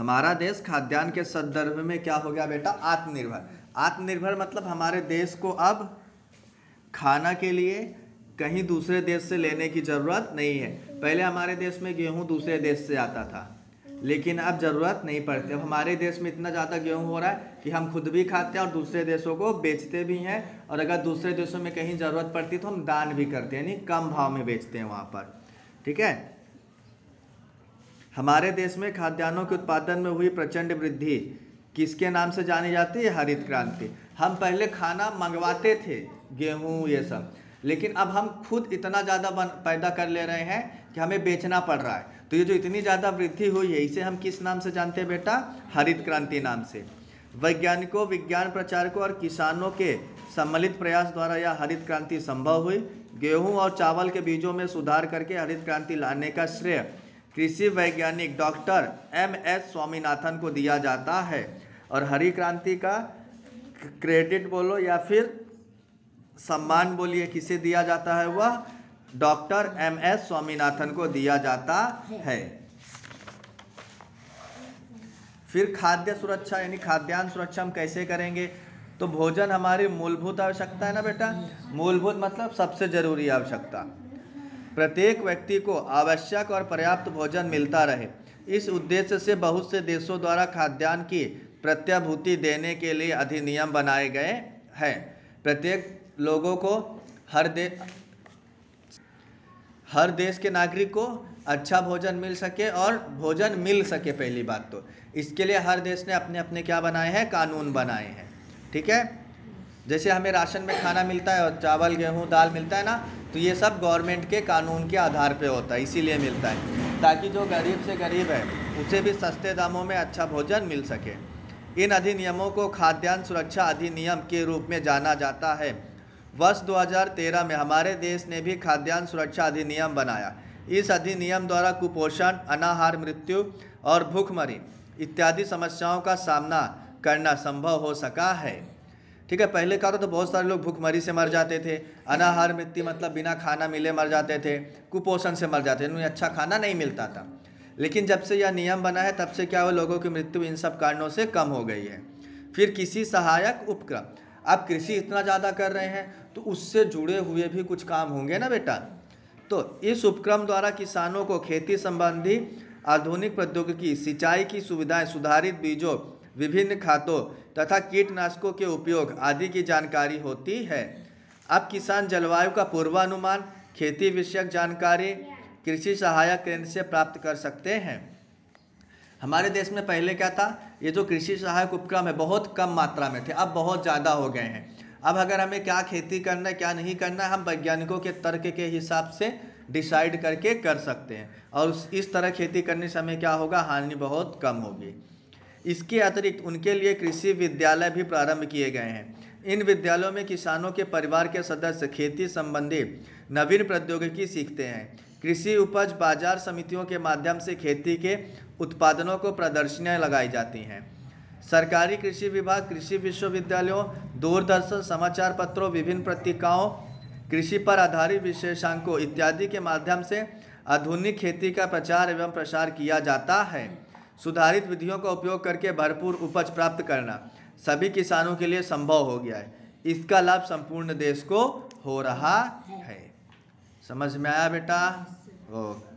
हमारा देश खाद्यान्न के संदर्भ में क्या हो गया बेटा? आत्मनिर्भर। आत्मनिर्भर मतलब हमारे देश को अब खाना के लिए कहीं दूसरे देश से लेने की ज़रूरत नहीं है। पहले हमारे देश में गेहूँ दूसरे देश से आता था, लेकिन अब ज़रूरत नहीं पड़ती। अब हमारे देश में इतना ज़्यादा गेहूँ हो रहा है कि हम खुद भी खाते हैं और दूसरे देशों को बेचते भी हैं और अगर दूसरे देशों में कहीं ज़रूरत पड़ती तो हम दान भी करते हैं, यानी कम भाव में बेचते हैं वहाँ पर। ठीक है? हमारे देश में खाद्यान्नों के उत्पादन में हुई प्रचंड वृद्धि। किसके नाम से जानी जाती है? हरित क्रांति। हम पहले खाना मंगवाते थे, गेहूँ, ये सब। लेकिन अब हम खुद इतना ज़्यादा पैदा कर ले रहे हैं कि हमें बेचना पड़ रहा है। तो ये जो इतनी ज़्यादा वृद्धि हुई है, इसे हम किस नाम से जानते हैं बेटा? हरित क्रांति नाम से। वैज्ञानिकों, विज्ञान प्रचारकों और किसानों के सम्मिलित प्रयास द्वारा यह हरित क्रांति संभव हुई। गेहूँ और चावल के बीजों में सुधार करके हरित क्रांति लाने का श्रेय कृषि वैज्ञानिक डॉक्टर एम एस स्वामीनाथन को दिया जाता है। और हरी क्रांति का क्रेडिट बोलो या फिर सम्मान बोलिए किसे दिया जाता है, वह डॉक्टर एम एस स्वामीनाथन को दिया जाता है। फिर खाद्य सुरक्षा, यानी खाद्यान्न सुरक्षा हम कैसे करेंगे? तो भोजन हमारी मूलभूत आवश्यकता है ना बेटा? मूलभूत मतलब सबसे ज़रूरी आवश्यकता। प्रत्येक व्यक्ति को आवश्यक और पर्याप्त भोजन मिलता रहे। इस उद्देश्य से बहुत से देशों द्वारा खाद्यान्न की प्रत्याभूति देने के लिए अधिनियम बनाए गए हैं। प्रत्येक लोगों को हर दे, हर देश के नागरिक को अच्छा भोजन मिल सके और भोजन मिल सके, पहली बात तो। इसके लिए हर देश ने अपने अपने क्या बनाए हैं? कानून बनाए हैं। ठीक है? जैसे हमें राशन में खाना मिलता है और चावल, गेहूँ, दाल मिलता है ना तो ये सब गवर्नमेंट के कानून के आधार पे होता है, इसीलिए मिलता है। ताकि जो गरीब से गरीब है, उसे भी सस्ते दामों में अच्छा भोजन मिल सके। इन अधिनियमों को खाद्यान्न सुरक्षा अधिनियम के रूप में जाना जाता है। वर्ष 2013 में हमारे देश ने भी खाद्यान्न सुरक्षा अधिनियम बनाया। इस अधिनियम द्वारा कुपोषण, अनाहार, मृत्यु और भूखमरी इत्यादि समस्याओं का सामना करना संभव हो सका है। ठीक है, पहले का तो बहुत सारे लोग भूखमरी से मर जाते थे, अनाहार मृत्यु मतलब बिना खाना मिले मर जाते थे, कुपोषण से मर जाते थे, उन्हें अच्छा खाना नहीं मिलता था। लेकिन जब से यह नियम बना है, तब से क्या हुआ, लोगों की मृत्यु इन सब कारणों से कम हो गई है। फिर किसी सहायक उपक्रम आप कृषि इतना ज़्यादा कर रहे हैं तो उससे जुड़े हुए भी कुछ काम होंगे ना बेटा? तो इस उपक्रम द्वारा किसानों को खेती संबंधी आधुनिक प्रौद्योगिकी, सिंचाई की सुविधाएँ, सुधारित बीजों विभिन्न खातों तथा कीटनाशकों के उपयोग आदि की जानकारी होती है। अब किसान जलवायु का पूर्वानुमान, खेती विषयक जानकारी, कृषि सहायक केंद्र से प्राप्त कर सकते हैं। हमारे देश में पहले क्या था? ये जो कृषि सहायक उपक्रम है, बहुत कम मात्रा में थे, अब बहुत ज़्यादा हो गए हैं। अब अगर हमें क्या खेती करना है, क्या नहीं करना है, हम वैज्ञानिकों के तर्क के हिसाब से डिसाइड करके कर सकते हैं। और इस तरह खेती करने से हमें क्या होगा? हानि बहुत कम होगी। इसके अतिरिक्त उनके लिए कृषि विद्यालय भी प्रारंभ किए गए हैं। इन विद्यालयों में किसानों के परिवार के सदस्य खेती संबंधी नवीन प्रौद्योगिकी सीखते हैं। कृषि उपज बाज़ार समितियों के माध्यम से खेती के उत्पादनों को प्रदर्शनियाँ लगाई जाती हैं। सरकारी कृषि विभाग, कृषि विश्वविद्यालयों, दूरदर्शन समाचार पत्रों, विभिन्न पत्रिकाओं, कृषि पर आधारित विशेषांकों इत्यादि के माध्यम से आधुनिक खेती का प्रचार एवं प्रसार किया जाता है। सुधारित विधियों का उपयोग करके भरपूर उपज प्राप्त करना सभी किसानों के लिए संभव हो गया है। इसका लाभ संपूर्ण देश को हो रहा है। समझ में आया बेटा? ओके